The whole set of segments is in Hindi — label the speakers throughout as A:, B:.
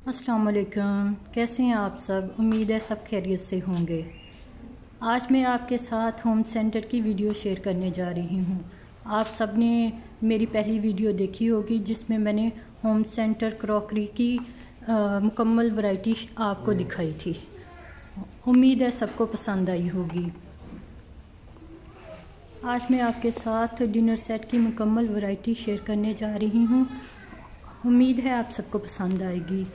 A: अस्सलाम वालेकुम कैसे हैं आप सब? उम्मीद है सब खैरियत से होंगे। आज मैं आपके साथ होम सेंटर की वीडियो शेयर करने जा रही हूँ। आप सबने मेरी पहली वीडियो देखी होगी, जिसमें मैंने होम सेंटर क्रॉकरी की मुकम्मल वैरायटी आपको दिखाई थी। उम्मीद है सबको पसंद आई होगी। आज मैं आपके साथ डिनर सेट की मुकम्मल वैरायटी शेयर करने जा रही हूँ। उम्मीद है आप सबको पसंद आएगी।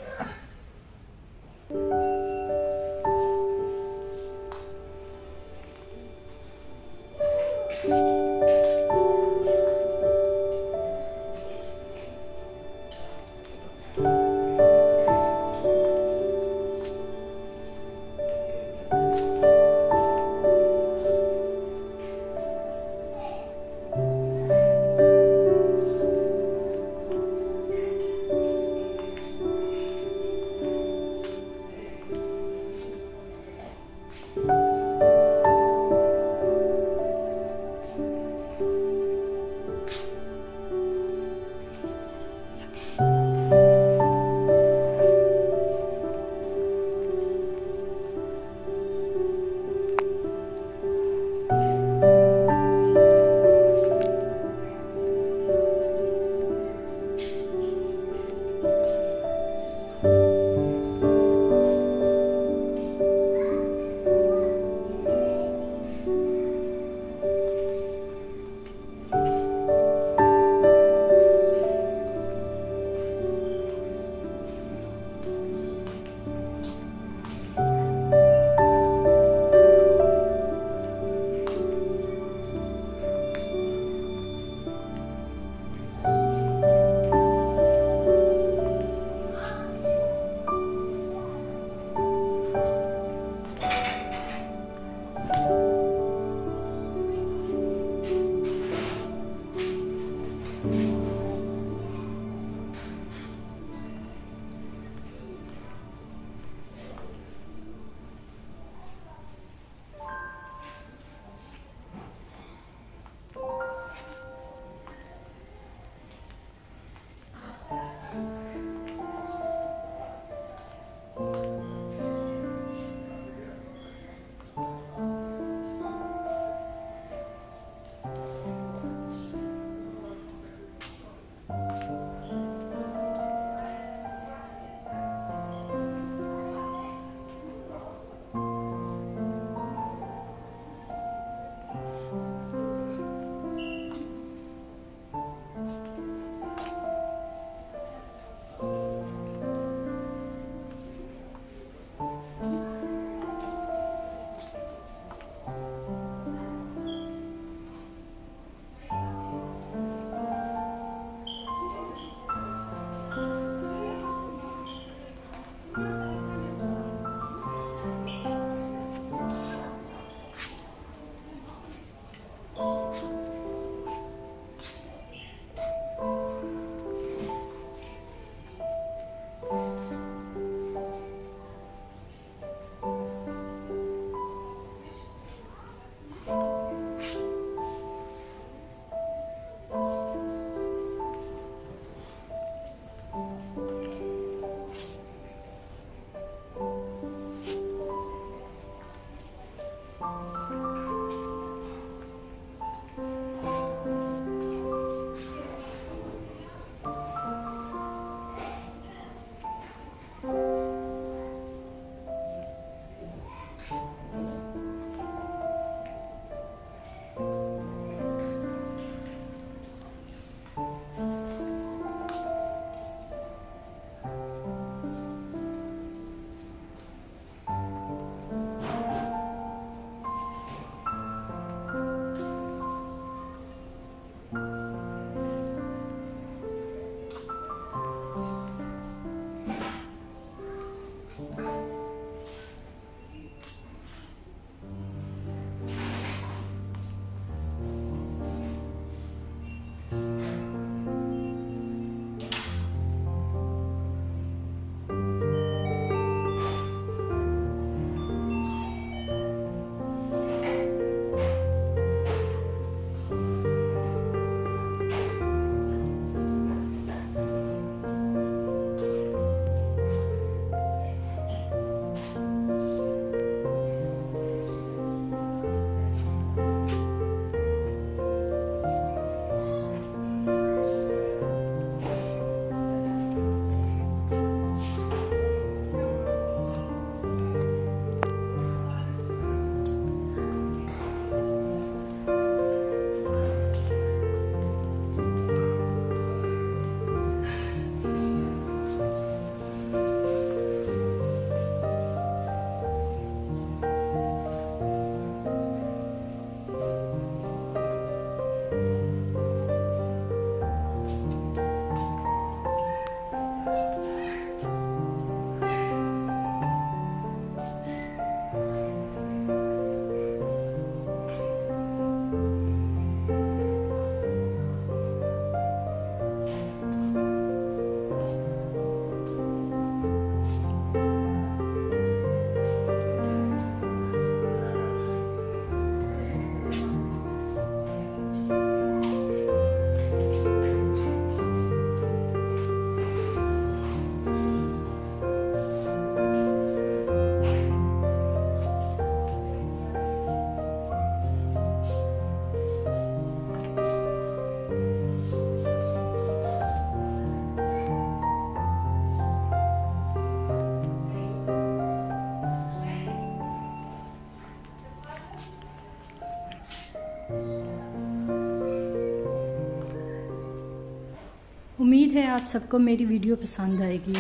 A: है, आप सबको मेरी वीडियो पसंद आएगी,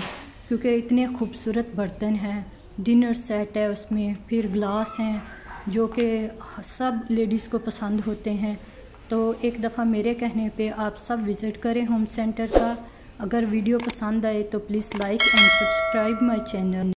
A: क्योंकि इतने खूबसूरत बर्तन हैं। डिनर सेट है उसमें, फिर ग्लास हैं, जो कि सब लेडीज़ को पसंद होते हैं। तो एक दफ़ा मेरे कहने पे आप सब विज़िट करें होम सेंटर का। अगर वीडियो पसंद आए तो please like and subscribe my channel